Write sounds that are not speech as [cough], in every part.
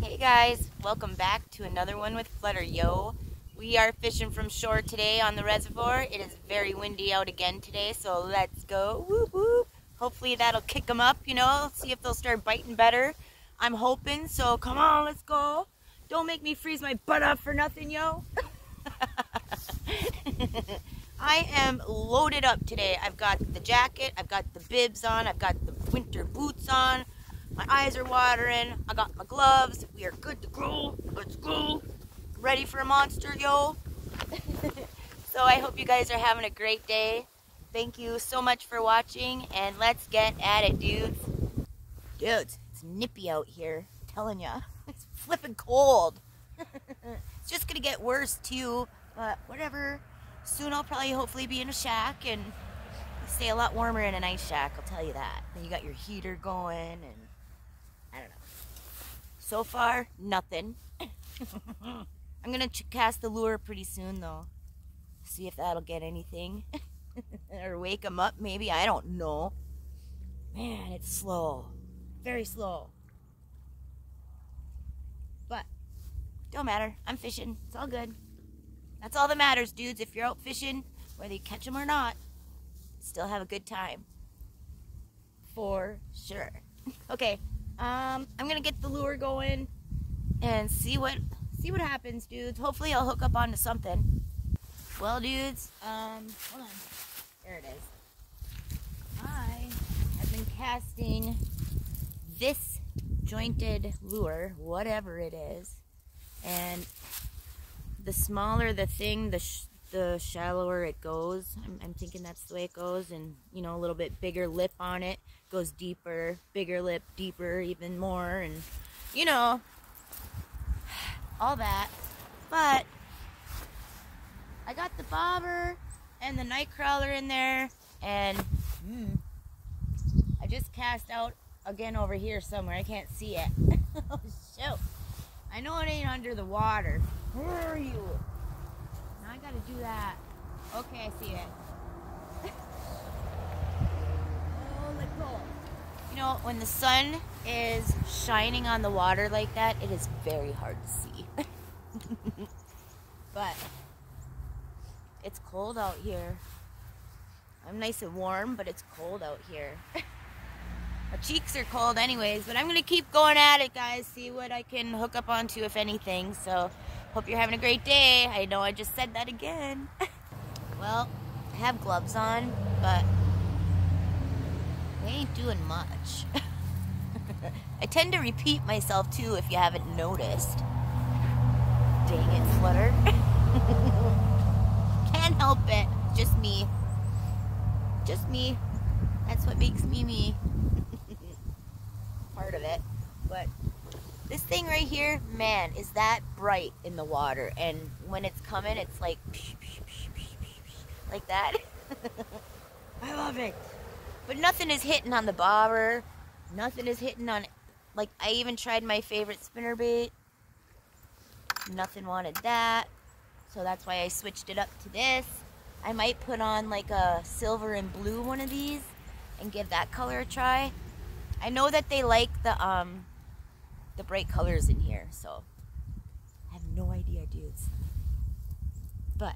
Hey guys, welcome back to another one with Flutter Yo. We are fishing from shore today on the reservoir. It is very windy out again today, so let's go. Hopefully that'll kick them up, you know, see if they'll start biting better. I'm hoping, so come on, let's go. Don't make me freeze my butt off for nothing, yo. [laughs] I am loaded up today. I've got the jacket, I've got the bibs on, I've got the winter boots on. My eyes are watering. I got my gloves. We are good to go. Let's go. Ready for a monster, yo. [laughs] so I hope you guys are having a great day. Thank you so much for watching, and let's get at it, dudes. Dudes, it's nippy out here. I'm telling ya. [laughs] It's flipping cold. [laughs] it's just gonna get worse too, but whatever. Soon I'll probably hopefully be in a shack and stay a lot warmer in an ice shack, I'll tell you that. Then you got your heater going and. So far, nothing. [laughs] I'm gonna cast the lure pretty soon though. See if that'll get anything. [laughs] or wake them up maybe, I don't know. Man, it's slow. Very slow. But, don't matter. I'm fishing. It's all good. That's all that matters, dudes. If you're out fishing, whether you catch them or not, still have a good time. For sure. [laughs] okay, um, I'm gonna get the lure going and see what see what happens, dudes. Hopefully I'll hook up onto something. Well, dudes, um, hold on. There it is. I have been casting this jointed lure, whatever it is, and the smaller the thing, the the shallower it goes. I'm, I'm, thinking that's the way it goes. And, you know, a little bit bigger lip on it goes deeper, bigger lip, deeper, even more. And, you know, all that. But I got the bobber and the night crawler in there. And mm, I just cast out again over here somewhere. I can't see it. [laughs] oh, shoot. I know it ain't under the water. Where are you? Now I gotta do that. Okay, I see it. oh, let go. You know, when the sun is shining on the water like that, it is very hard to see. [laughs] but it's cold out here. I'm nice and warm, but it's cold out here. [laughs] My cheeks are cold anyways, but I'm going to keep going at it, guys. See what I can hook up onto, if anything. So Hope you're having a great day. I know I just said that again. [laughs] well, I have gloves on, but they ain't doing much. [laughs] I tend to repeat myself too if you haven't noticed. Dang it, Flutter. [laughs] Can't help it. Just me. Just me. That's what makes me me. [laughs] Part of it. But this thing right here, man, is that bright in the water. And when it's coming, it's like, like that. I love it. But nothing is hitting on the bobber. Nothing is hitting on, like, I even tried my favorite spinner bait. Nothing wanted that. So that's why I switched it up to this. I might put on like a silver and blue one of these and give that color a try. I know that they like the um, the bright colors in here. So I have no idea, dudes. But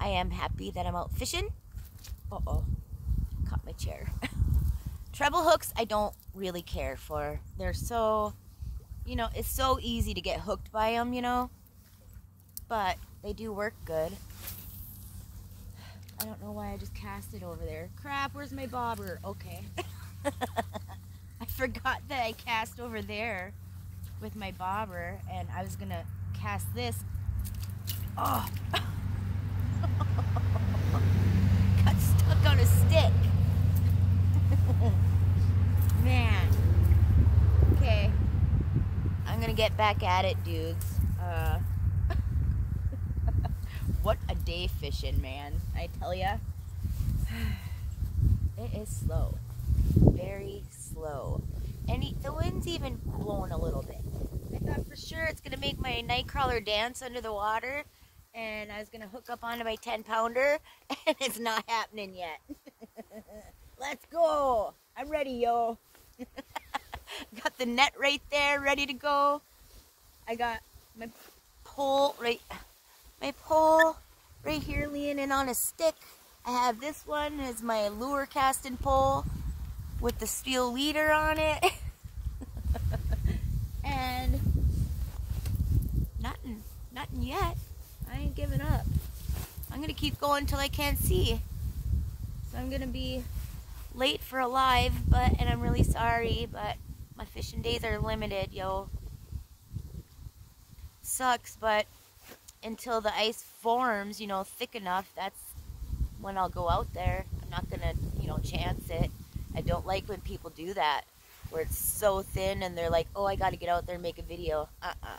I am happy that I'm out fishing. Uh-oh. Caught my chair. [laughs] Treble hooks, I don't really care for. They're so, you know, it's so easy to get hooked by them, you know. But they do work good. I don't know why I just cast it over there. Crap, where's my bobber? Okay. [laughs] I forgot that I cast over there with my bobber and I was gonna cast this. Oh! [laughs] Got stuck on a stick. [laughs] Man. Okay. I'm gonna get back at it, dudes. Uh, [laughs] what a day fishing, man. I tell ya. [sighs] It is slow. Very slow. And he, the wind's even blowing a little bit. I thought for sure it's to make my nightcrawler dance under the water. And I was to hook up onto my 10 pounder. [laughs] And it's not happening yet. Let's go. I'm ready, yo. [laughs] got the net right there, ready to go. I got my pole right, my pole right here leaning on a stick. I have this one as my lure casting pole with the steel leader on it. [laughs] and nothing, nothing yet. I ain't giving up. I'm gonna keep going until I can't see. So I'm gonna be late for a live, but and I'm really sorry, but my fishing days are limited, yo. Sucks, but until the ice forms, you know, thick enough, that's when I'll go out there. I'm not gonna, you know, chance it. I don't like when people do that, where it's so thin and they're like, oh, I gotta get out there and make a video. Uh-uh.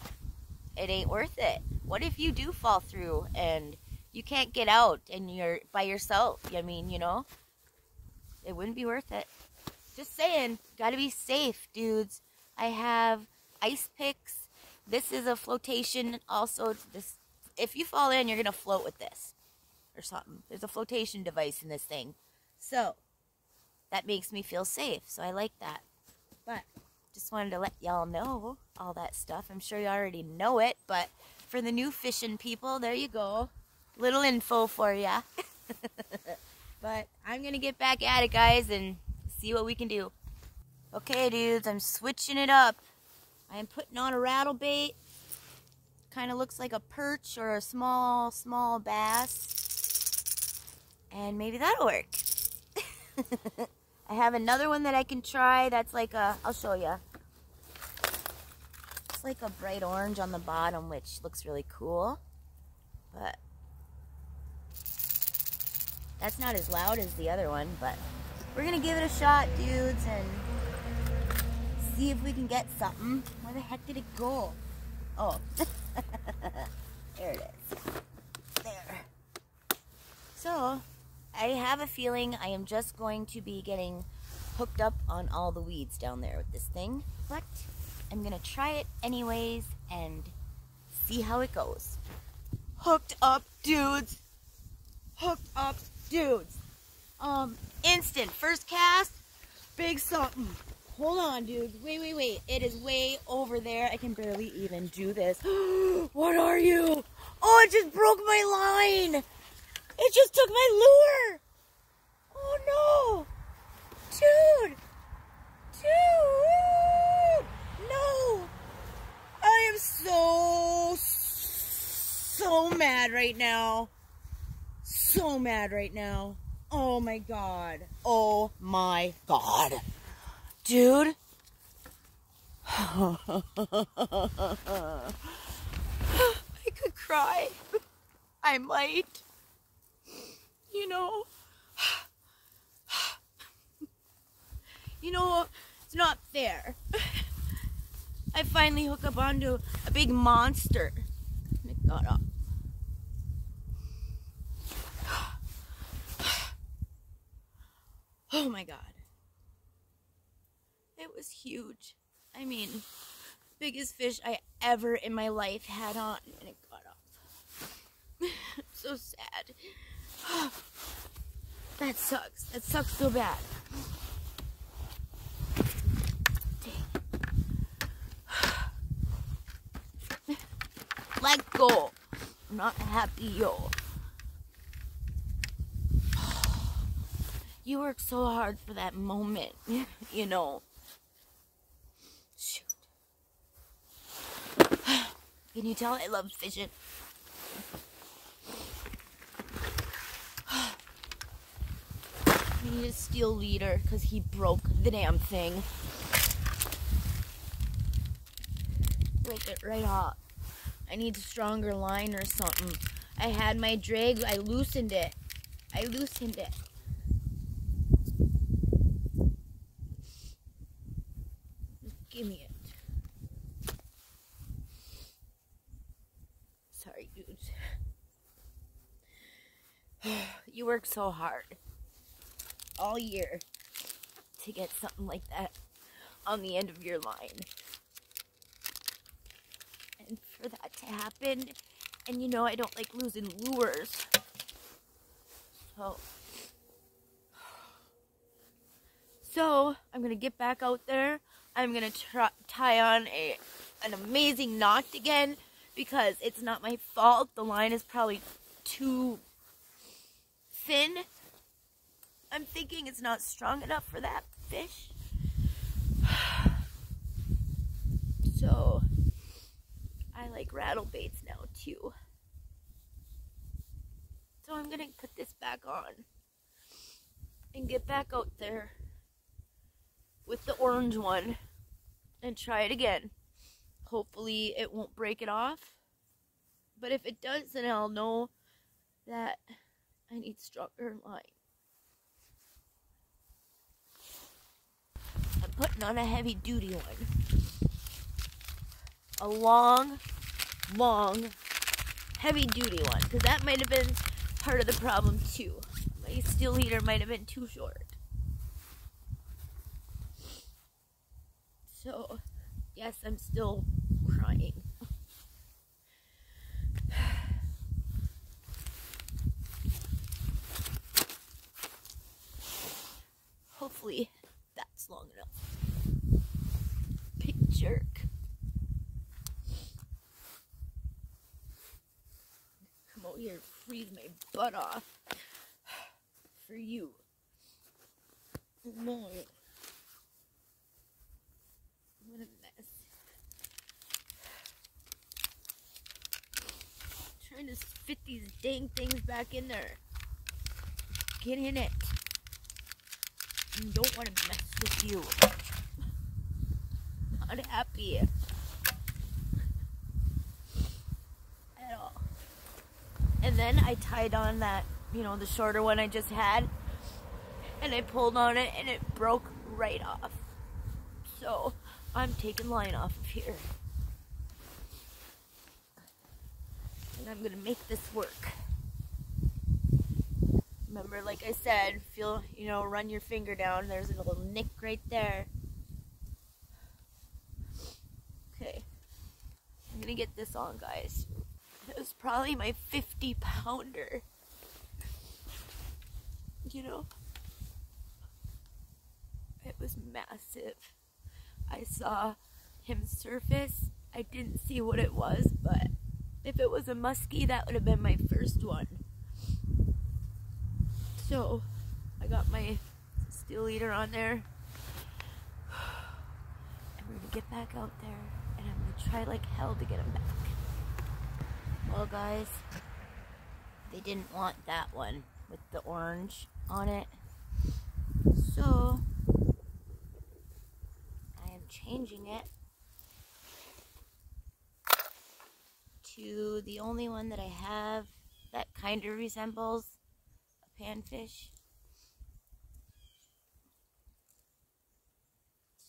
It ain't worth it. What if you do fall through and you can't get out and you're by yourself? I mean, you know, it wouldn't be worth it. Just saying, gotta be safe, dudes. I have ice picks. This is a flotation. Also, this if you fall in, you're gonna float with this or something. There's a flotation device in this thing, so that makes me feel safe. So I like that. But just wanted to let y'all know all that stuff. I'm sure you already know it, but for the new fishing people, there you go. Little info for ya. [laughs] but I'm gonna get back at it, guys, and see what we can do. Okay, dudes, I'm switching it up. I am putting on a rattle bait. Kind of looks like a perch or a small, small bass. And maybe that'll work. [laughs] I have another one that I can try that's like a, I'll show you. It's like a bright orange on the bottom, which looks really cool. But that's not as loud as the other one, but we're gonna give it a shot, dudes, and see if we can get something. Where the heck did it go? Oh, [laughs] there it is. There. So, I have a feeling I am just going to be getting hooked up on all the weeds down there with this thing, but I'm gonna try it anyways and see how it goes. Hooked up, dudes. Hooked up, dudes. Um, instant. First cast, big something. Hold on, dude. Wait, wait, wait. It is way over there. I can barely even do this. [gasps] what are you? Oh, it just broke my line. It just took my lure. Oh, no. Dude. Dude. No. I am so, so mad right now. So mad right now. Oh my god. Oh my god. Dude. [laughs] I could cry. I might. You know. You know, it's not fair. I finally hook up onto a big monster. And it got up. Oh my god. It was huge. I mean, biggest fish I ever in my life had on, and it got off. [laughs] so sad. [sighs] that sucks. That sucks so bad. [sighs] Let go. I'm not happy, yo. You work so hard for that moment, you know. Shoot. [sighs] Can you tell I love fishing? [sighs] We need a steel leader because he broke the damn thing. Broke it right off. I need a stronger line or something. I had my drag, I loosened it. I loosened it. Give me it. Sorry, dudes. [sighs] you work so hard all year to get something like that on the end of your line. And for that to happen, and you know I don't like losing lures. So, [sighs] so I'm gonna get back out there I'm gonna tie on a an amazing knot again because it's not my fault. The line is probably too thin. I'm thinking it's not strong enough for that fish. [sighs] So, I like rattle baits now too. So I'm gonna put this back on and get back out there with the orange one and try it again. Hopefully it won't break it off. But if it does, then I'll know that I need stronger line. I'm putting on a heavy duty one. A long, long, heavy duty one. Because that might have been part of the problem too. My steel leader might have been too short. So, yes, I'm still crying. Hopefully, that's long enough. Big jerk. Come out here and freeze my butt off. [sighs] For you. More. What a mess. Trying to fit these dang things back in there. Get in it. I don't want to mess with you. Not happy. At all. And then I tied on that, you know, the shorter one I just had. And I pulled on it and it broke right off. So I'm taking line off of here. And I'm gonna make this work. Remember, like I said, feel, you know, run your finger down. There's a little nick right there. Okay. I'm gonna get this on, guys. It was probably my 50 pounder. You know? It was massive. I saw him surface. I didn't see what it was, but if it was a muskie, that would have been my first one. So, I got my steel leader on there. [sighs] And we're gonna get back out there and I'm gonna try like hell to get him back. Well, guys, they didn't want that one with the orange on it. So, I am changing it to the only one that I have that kind of resembles a panfish.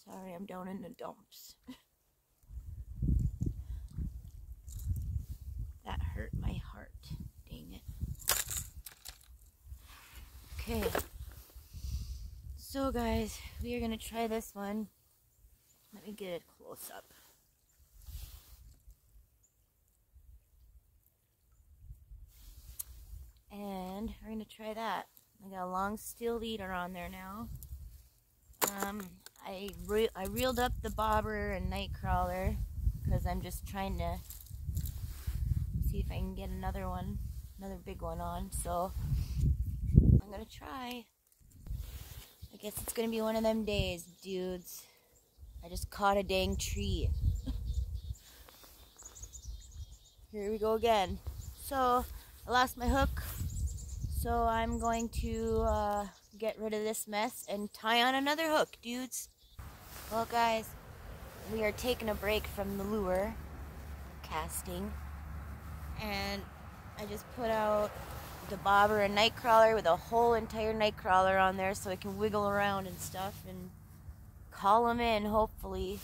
Sorry, I'm down in the dumps. [laughs] that hurt my heart. Dang it. Okay. So, guys, we are going to try this one. Let me get it close up. And we're going to try that. I got a long steel leader on there now. Um, I, re I reeled up the bobber and nightcrawler because I'm just trying to see if I can get another one, another big one on. So I'm going to try. I guess it's going to be one of them days, dudes. I just caught a dang tree. [laughs] Here we go again. So I lost my hook. So I'm going to uh, get rid of this mess and tie on another hook, dudes. Well, guys, we are taking a break from the lure casting. And I just put out the bobber and nightcrawler with a whole entire nightcrawler on there so it can wiggle around and stuff and call them in, hopefully.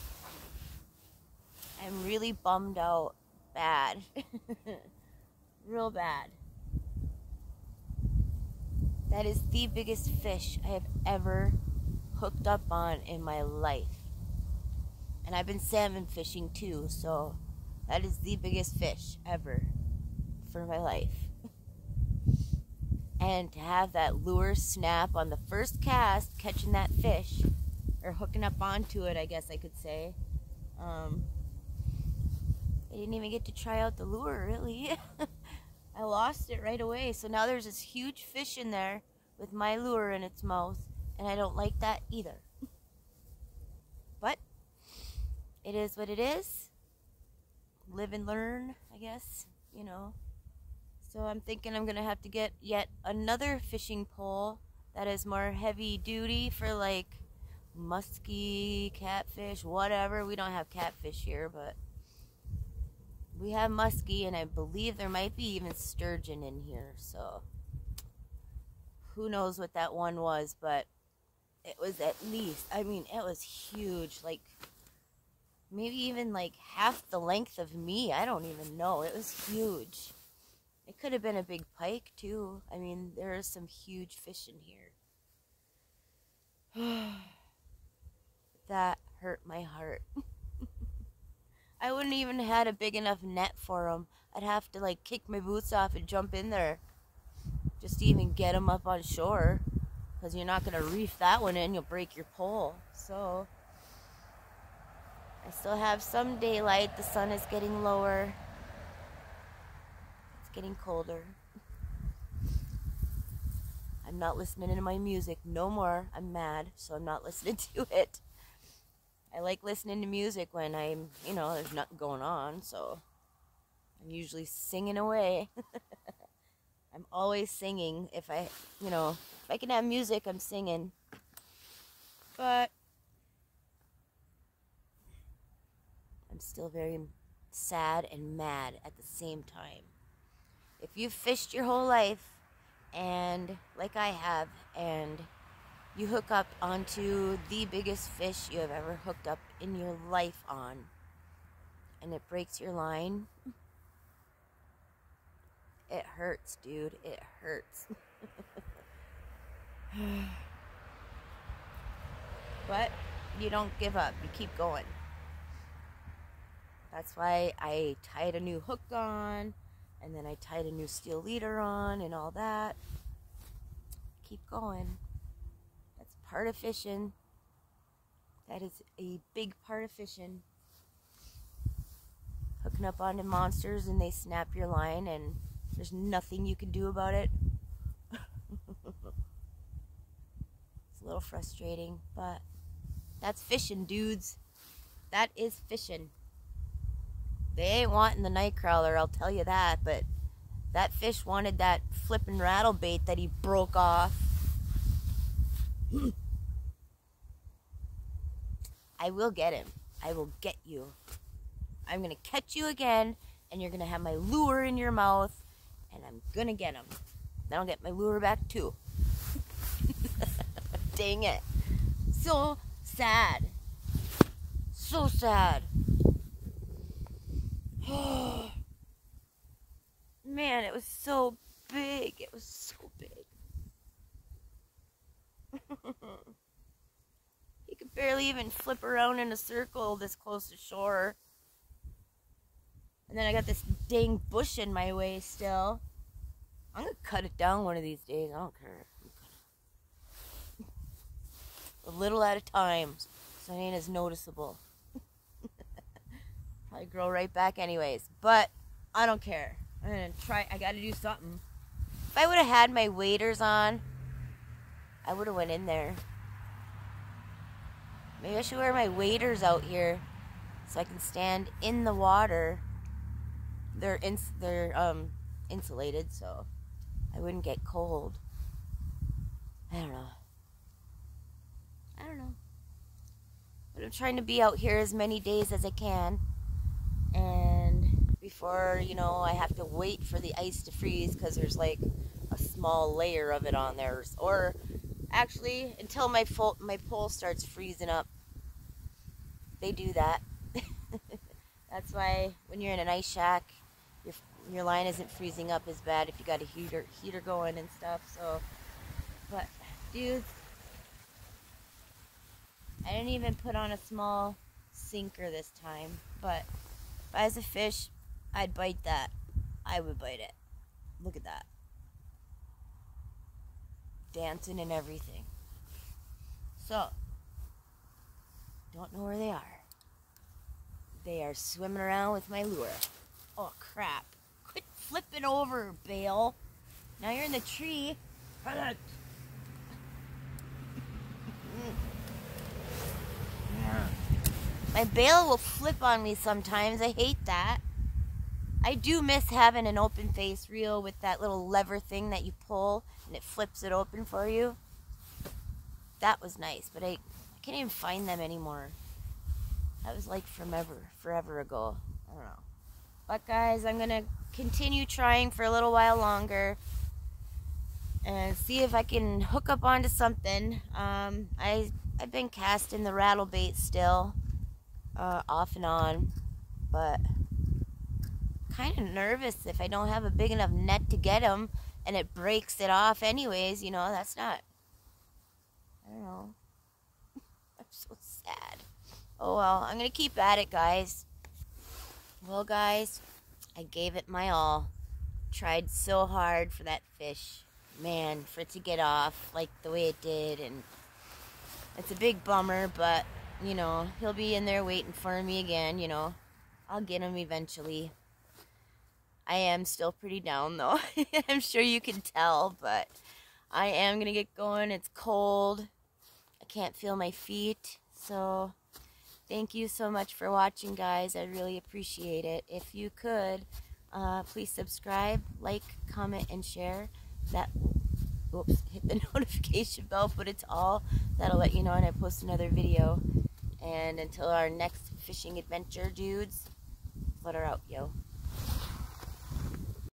I'm really bummed out. Bad. [laughs] Real bad. That is the biggest fish I have ever hooked up on in my life. And I've been salmon fishing too, so that is the biggest fish ever for my life. [laughs] and to have that lure snap on the first cast, catching that fish, or hooking up onto it, I guess I could say. Um, I didn't even get to try out the lure, really. [laughs] I lost it right away. So now there's this huge fish in there with my lure in its mouth, and I don't like that either. but it is what it is. Live and learn, I guess, you know. So I'm thinking I'm going to have to get yet another fishing pole that is more heavy duty for like musky, catfish, whatever. We don't have catfish here, but we have muskie, and I believe there might be even sturgeon in here. So who knows what that one was, but it was at least, I mean, it was huge. Like maybe even like half the length of me. I don't even know. It was huge. It could have been a big pike too. I mean, there is some huge fish in here. [sighs] that hurt my heart. [laughs] I wouldn't even had a big enough net for them. I'd have to like kick my boots off and jump in there just to even get them up on shore because you're not going to reef that one in. You'll break your pole. So I still have some daylight. The sun is getting lower. It's getting colder. I'm not listening to my music no more. I'm mad, so I'm not listening [laughs] to it. I like listening to music when I'm, you know, there's nothing going on, so I'm usually singing away. [laughs] I'm always singing. If I, you know, if I can have music, I'm singing. But I'm still very sad and mad at the same time. If you've fished your whole life, and like I have, and you hook up onto the biggest fish you have ever hooked up in your life on, and it breaks your line. It hurts, dude. It hurts. [laughs] but you don't give up, you keep going. That's why I tied a new hook on, and then I tied a new steel leader on, and all that. Keep going part of fishing. That is a big part of fishing. Hooking up onto monsters and they snap your line and there's nothing you can do about it. [laughs] it's a little frustrating, but that's fishing, dudes. That is fishing. They ain't wanting the night crawler, I'll tell you that, but that fish wanted that flippin' rattle bait that he broke off. I will get him. I will get you. I'm going to catch you again, and you're going to have my lure in your mouth, and I'm going to get him. Then I'll get my lure back too. [laughs] Dang it. So sad. So sad. [sighs] Man, it was so big. It was so big. [laughs] barely even flip around in a circle this close to shore. And then I got this dang bush in my way still. I'm gonna cut it down one of these days. I don't care. a little at a time, so it ain't as noticeable. [laughs] Probably grow right back anyways. But I don't care. I'm gonna try. I gotta do something. If I would have had my waders on, I would have went in there. Maybe I should wear my waders out here so I can stand in the water. They're ins- they're um insulated, so I wouldn't get cold. I don't know. I don't know. But I'm trying to be out here as many days as I can. And before, you know, I have to wait for the ice to freeze because there's like a small layer of it on there. Or actually, until my, full, my pole starts freezing up they do that. [laughs] That's why when you're in an ice shack, your your line isn't freezing up as bad if you got a heater heater going and stuff. So, but dudes, I didn't even put on a small sinker this time. But if I was a fish, I'd bite that. I would bite it. Look at that. Dancing and everything. So, Don't know where they are. They are swimming around with my lure. Oh, crap. Quit flipping over, Bail. Now you're in the tree. My bail will flip on me sometimes. I hate that. I do miss having an open face reel with that little lever thing that you pull and it flips it open for you. That was nice, but I, I can't even find them anymore. That was like forever, forever ago. I don't know. But guys, I'm to continue trying for a little while longer and see if I can hook up onto something. Um, I, I've been casting the rattle bait still uh, off and on, but kind of nervous if I don't have a big enough net to get them and it breaks it off anyways, you know, that's not, I don't know. [laughs] I'm so sad. Oh well, I'm to keep at it, guys. Well, guys, I gave it my all. Tried so hard for that fish. Man, for it to get off like the way it did, and it's a big bummer, but you know, he'll be in there waiting for me again, you know. I'll get him eventually. I am still pretty down though. [laughs] I'm sure you can tell, but I am going to get going. It's cold. I can't feel my feet. So thank you so much for watching, guys. I really appreciate it. If you could, uh, please subscribe, like, comment, and share. That oops, [laughs] hit the [laughs] notification bell, but it's all. That'll let you know when I post another video. And until our next fishing adventure, dudes, let her out, yo.